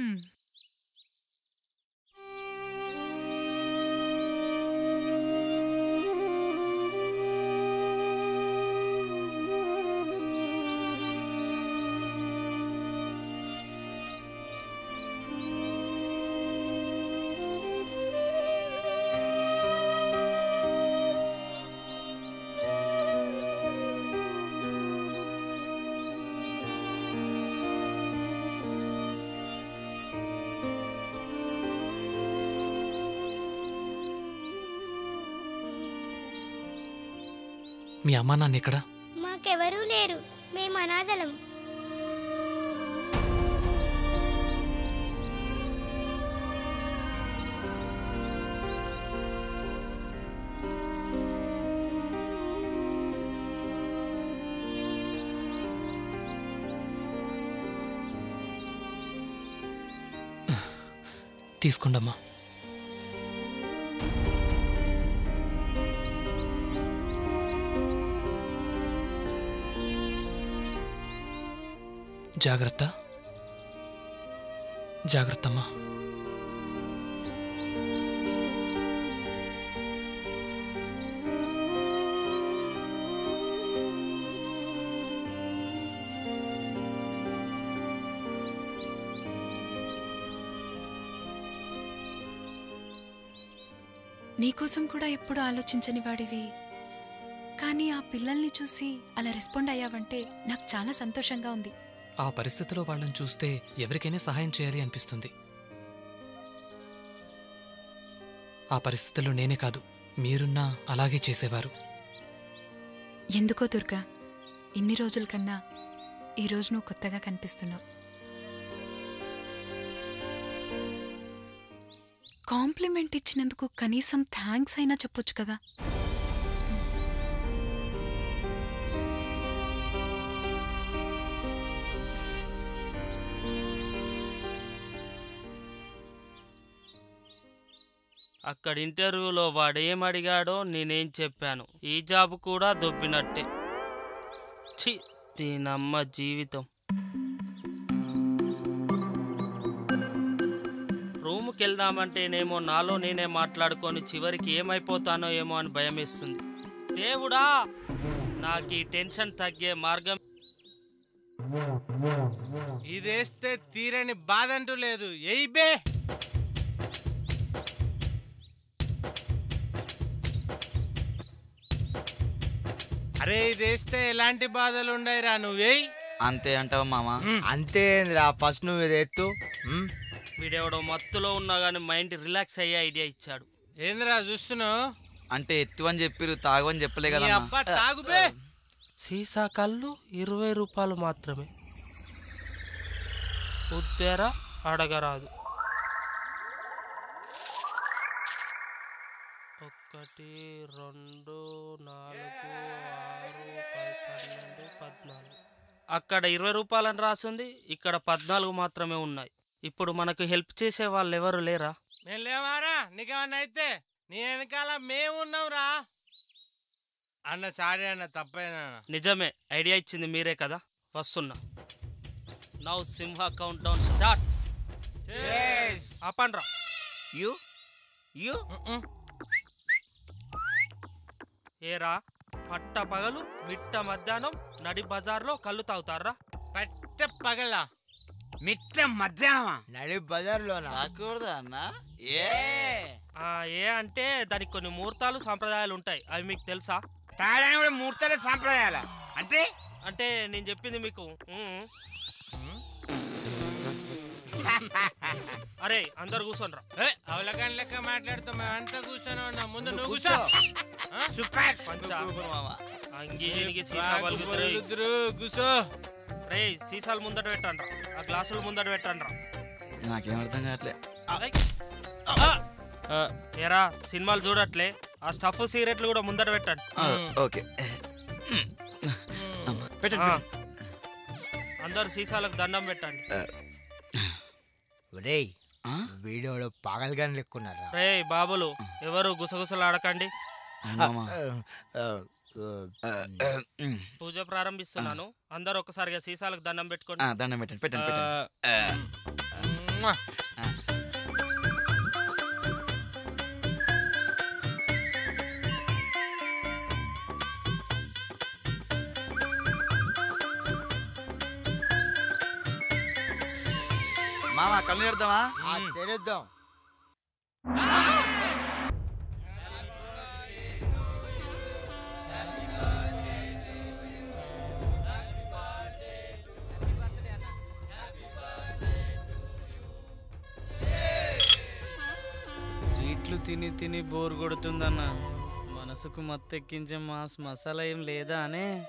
Mm. మీ అమ్మా నాన్న ఎక్కడ? మాకెవరూ లేరు. మేము అనాథలం. తీసుకోండమ్మా. జాగ్రత్త. జాగ్రత్తమ్మా. నీకోసం కూడా ఎప్పుడు ఆలోచించని వాడివి. కానీ ఆ పిల్లల్ని చూసి అలా రెస్పాండ్ అయ్యావంటే నాకు చాలా సంతోషంగా ఉంది. ఆ పరిస్థితిలో వాళ్ళని చూస్తే ఎవరికైనా సహాయం చేయాలి అనిపిస్తుంది. ఆ పరిస్థితుల్లో నేనే కాదు మీరున్నా అలాగే చేసేవారు. ఎందుకో దుర్గా ఇన్ని రోజుల కన్నా ఈరోజు నువ్వు కొత్తగా కనిపిస్తున్నావు. కాంప్లిమెంట్ ఇచ్చినందుకు కనీసం థ్యాంక్స్ అయినా చెప్పొచ్చు కదా? అక్కడ ఇంటర్వ్యూలో వాడేం అడిగాడో నేనేం చెప్పాను. ఈ జాబ్ కూడా దొబ్బినట్టే. ఛీ దీనమ్మ జీవితం. రూముకి వెళ్దామంటేనేమో నాలో నేనే మాట్లాడుకొని చివరికి ఏమైపోతానో ఏమో అని భయమేస్తుంది. దేవుడా! నాకు ఈ టెన్షన్ తగ్గే మార్గం ఇదేస్తే తీరని బాధ అంటూ లేదు. బే! అరే ఇదేస్తే ఎలాంటి బాధలు ఉండయిరా నువ్వేయ్ అంతే అంటావా మామ. అంతేంద్రా ఫస్ట్ నువ్వు ఇది ఎత్తు. వీడెవడో మత్తులో ఉన్నా కానీ మైండ్ రిలాక్స్ అయ్యే ఐడియా ఇచ్చాడు. ఏంద్రా చూస్తున్నావు అంటే ఎత్తువని చెప్పిరు తాగవని చెప్పలే నీ కదా అబ్బా తాగు సీసా కళ్ళు ఇరవై రూపాయలు మాత్రమే. ఉత్తేరా అడగరాదు. ఒకటి రెండు నాలుగు ఆరు పన్నెండు పద్నాలుగు. అక్కడ ఇరవై రూపాయలని రాసింది ఇక్కడ పద్నాలుగు మాత్రమే ఉన్నాయి. ఇప్పుడు మనకు హెల్ప్ చేసే వాళ్ళు ఎవరు లేరా? మేము లేవారా? నీకేమన్నా అయితే నీ వెనకాల మేము ఉన్నాంరా. అన్న సారీ అన్న తప్పైనా నిజమే ఐడియా ఇచ్చింది మీరే కదా? వస్తున్నా. Now Simha count down start ఆపండ్రా. యు యు ఏరా పట్ట పగలు మిట్ట మధ్యాహ్నం నడి బజార్లో కళ్ళు తాగుతారా? పట్ట పగలా? మిట్ట మధ్యాహ్నమా? నడి బజార్లోనా? తాకూడదా అన్న? ఏ? ఆ, ఏ అంటే దానికి కొన్ని ముహూర్తాలు సాంప్రదాయాలు ఉంటాయి. అవి మీకు తెలుసా? తాడని కూడా ముహూర్తాల సాంప్రదాయాల? అంటే? అంటే నేను చెప్పింది మీకు. అరే అందరు కూర్చోనరా అవలకాని లెక్క మాట్లాడుతాం మేమంతా కూర్చొని ఉన్నాం. ముందు నువ్వు కూర్చో సూపర్. సూపర్ మామ. అంగి జినిగి సీసా పలుకుతాయి. పొరుగుదురు, కూర్చో రే సీసాలు ముందట పెట్టండ్రా. ఆ గ్లాసులు ముందట పెట్టండ్రా. నాకేం అర్థం కావట్లే. ఏరా సినిమాలు చూడట్లే. ఆ స్టఫ్ సిగరెట్లు కూడా ముందట పెట్టండి. ఓకే. పెట్టండి. అందరు సీసాలకు దండం పెట్టండి. ఒరేయ్ ఆ? వీడియోలో పాగల్గాని లెక్కున్నారా రే బాబులు ఎవరు గుసగుసలు ఆడకండి పూజ ప్రారంభిస్తున్నాను. అందరు ఒక్కసారిగా సీసాలకు దండం పెట్టుకోండి దండం పెట్టండి పెట్టండి మామా కళ్ళు పెడదామా చేద్దాం తిని తిని బోర్ కొడుతుందన్న. మనసుకు మత్తెక్కించే మాస్ మసాలా ఏం లేదా అనే?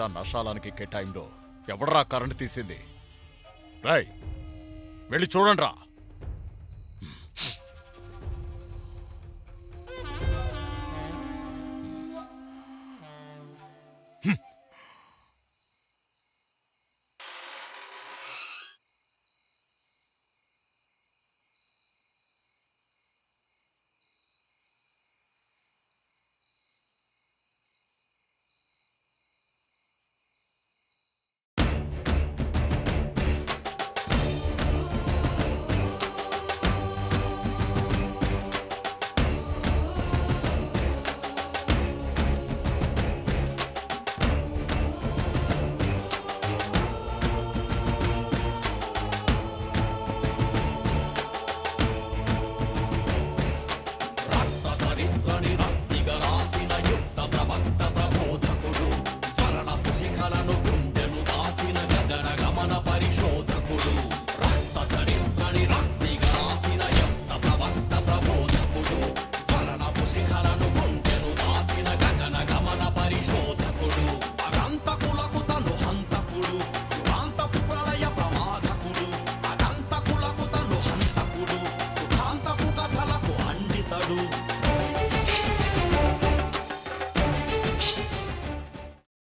వర్ష నషాలానికి ఎక్కే ఎవడరా కరెంట్ తీసింది? రాయ్ వెళ్ళి చూడండిరా.